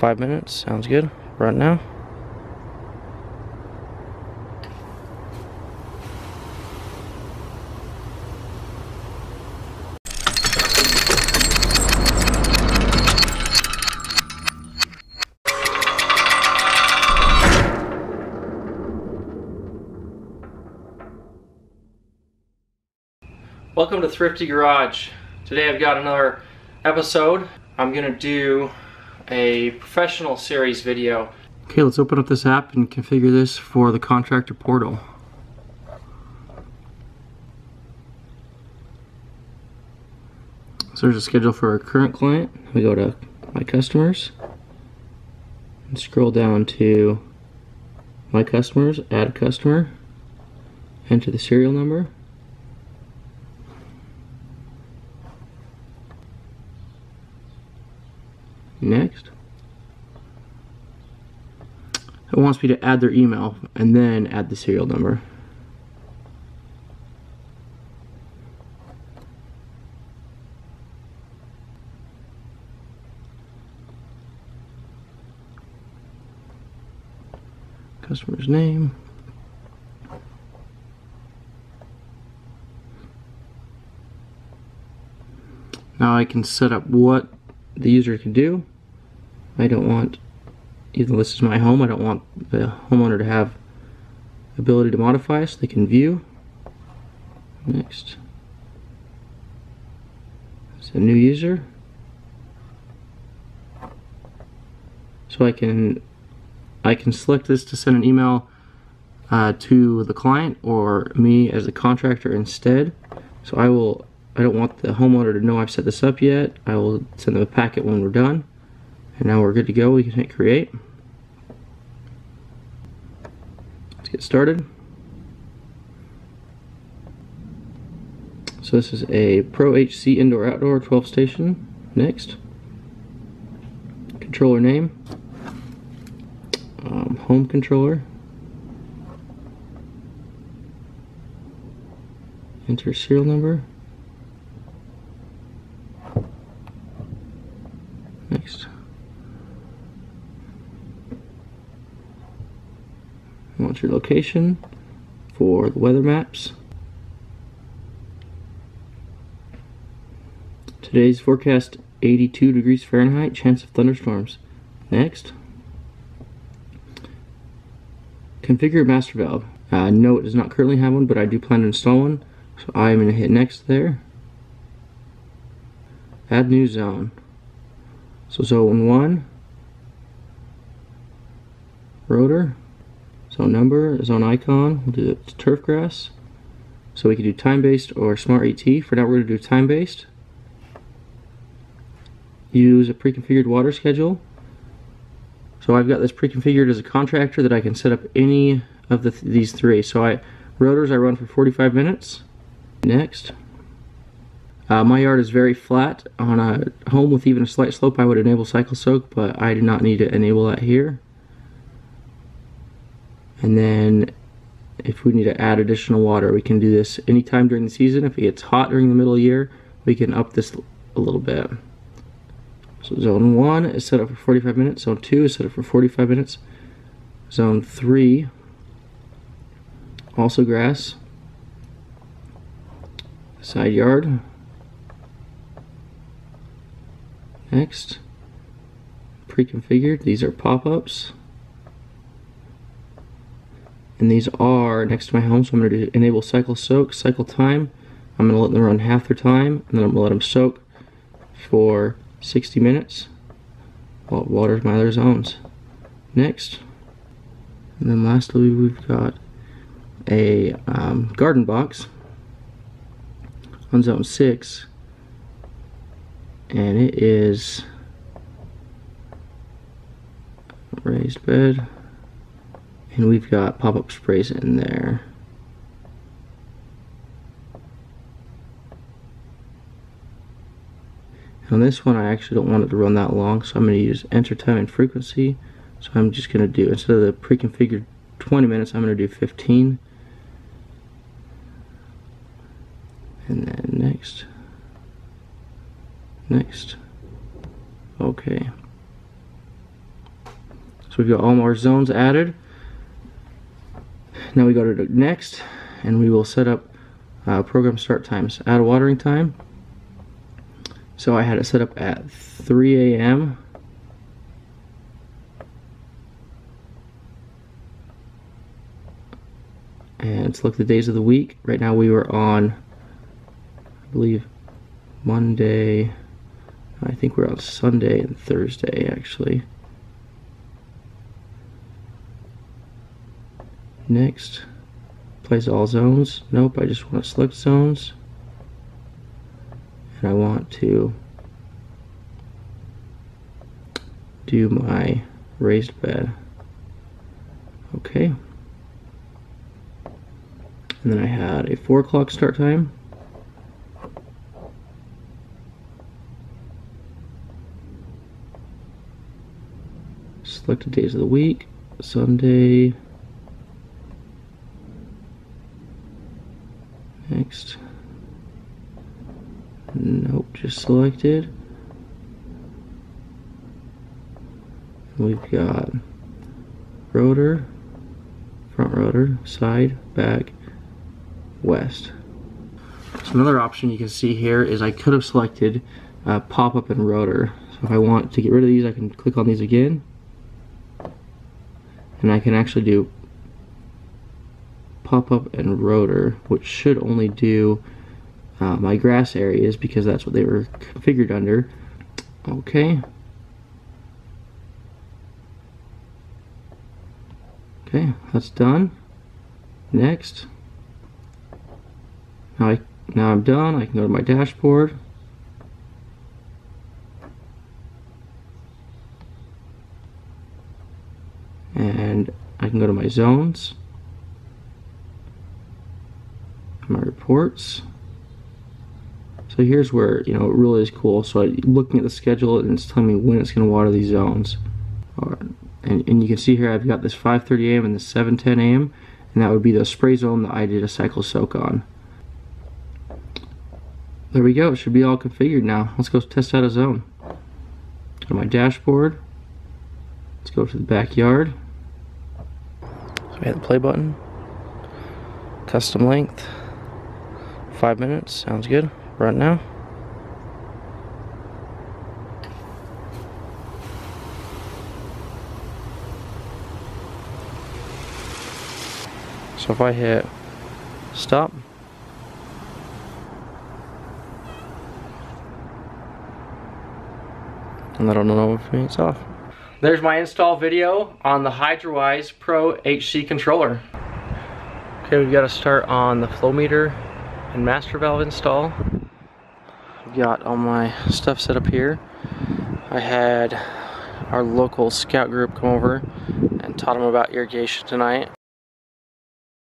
Five minutes, sounds good. Run now. Welcome to Thrifty Garage. Today I've got another episode. I'm gonna do a professional series video. Okay, let's open up this app and configure this for the contractor portal. So there's a schedule for our current client. We go to my customers and scroll down to my customers, add customer, enter the serial number. Next. It wants me to add their email and then add the serial number. Customer's name. Now I can set up what the user can do. I don't want, even though this is my home, I don't want the homeowner to have ability to modify so they can view. Next. It's a new user. So I can I can select this to send an email uh, to the client or me as the contractor instead. So I will I don't want the homeowner to know I've set this up yet. I will send them a packet when we're done. And now we're good to go. We can hit create. Let's get started. So this is a Pro HC Indoor Outdoor 12 station. Next. Controller name. Um, home controller. Enter serial number. Next. You want location for the weather maps. Today's forecast 82 degrees Fahrenheit, chance of thunderstorms. Next. Configure master valve. Uh, no, it does not currently have one, but I do plan to install one. So I'm going to hit next there. Add new zone. So zone 1, rotor, zone number, zone icon, we'll do turf grass. So we can do time-based or smart ET. For now we're going to do time-based. Use a pre-configured water schedule. So I've got this pre-configured as a contractor that I can set up any of the th these three. So I rotors I run for 45 minutes. Next. Uh, my yard is very flat. On a home with even a slight slope, I would enable cycle soak, but I do not need to enable that here. And then if we need to add additional water, we can do this anytime during the season. If it gets hot during the middle of the year, we can up this a little bit. So zone 1 is set up for 45 minutes. Zone 2 is set up for 45 minutes. Zone 3, also grass. Side yard, Next, pre-configured, these are pop-ups. And these are next to my home, so I'm going to enable cycle soak, cycle time. I'm going to let them run half their time, and then I'm going to let them soak for 60 minutes while it waters my other zones. Next, and then lastly we've got a um, garden box on zone 6 and it is raised bed and we've got pop-up sprays in there on this one I actually don't want it to run that long so I'm going to use enter time and frequency so I'm just going to do instead of the pre-configured 20 minutes I'm going to do 15 and then next Next. Okay. So we've got all our zones added. Now we go to next and we will set up uh, program start times. Add watering time. So I had it set up at 3 a.m. And select the days of the week. Right now we were on, I believe, Monday. I think we're on Sunday and Thursday actually. Next, place all zones. Nope, I just want to select zones. And I want to do my raised bed. Okay. And then I had a 4 o'clock start time. Selected days of the week. Sunday. Next. Nope, just selected. We've got rotor, front rotor, side, back, west. So another option you can see here is I could have selected uh, pop-up and rotor. So if I want to get rid of these, I can click on these again. And I can actually do pop-up and rotor, which should only do uh, my grass areas because that's what they were configured under. Okay. Okay, that's done. Next. Now, I, now I'm done, I can go to my dashboard. And I can go to my zones, my reports. So here's where, you know, it really is cool. So I, looking at the schedule and it's telling me when it's going to water these zones. And, and you can see here I've got this 5.30 a.m. and this 7.10 a.m. And that would be the spray zone that I did a cycle soak on. There we go, it should be all configured now. Let's go test out a zone. Go to my dashboard. Let's go to the backyard. So we hit the play button. Custom length. Five minutes, sounds good. Run now. So if I hit stop, and that'll know if it's off. There's my install video on the Hydrawise Pro HC controller. Okay, we've got to start on the flow meter and master valve install. Got all my stuff set up here. I had our local scout group come over and taught them about irrigation tonight.